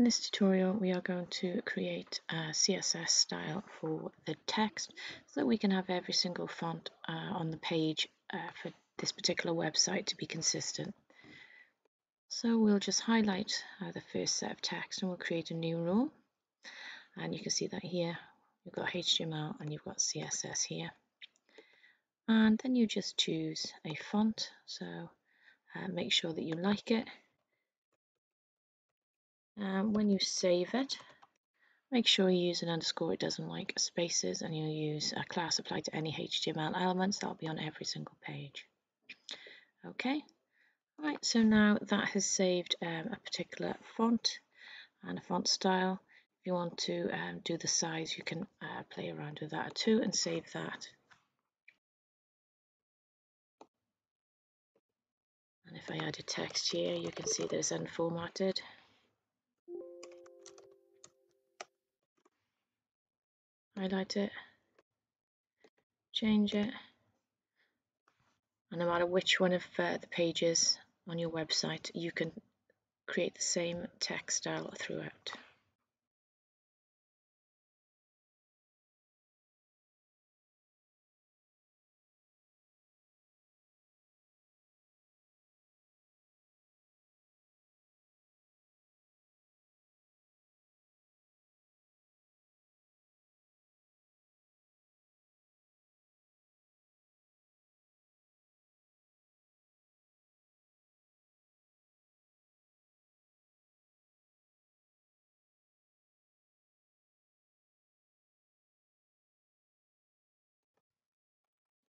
In this tutorial we are going to create a CSS style for the text so that we can have every single font uh, on the page uh, for this particular website to be consistent. So we'll just highlight uh, the first set of text and we'll create a new rule. And you can see that here. You've got HTML and you've got CSS here. And then you just choose a font. So uh, make sure that you like it um, when you save it, make sure you use an underscore. It doesn't like spaces and you'll use a class applied to any HTML elements. That'll be on every single page. Okay. Right, so now that has saved um, a particular font and a font style. If you want to um, do the size, you can uh, play around with that too and save that. And if I add a text here, you can see that it's unformatted. Highlight it, change it, and no matter which one of uh, the pages on your website, you can create the same text style throughout.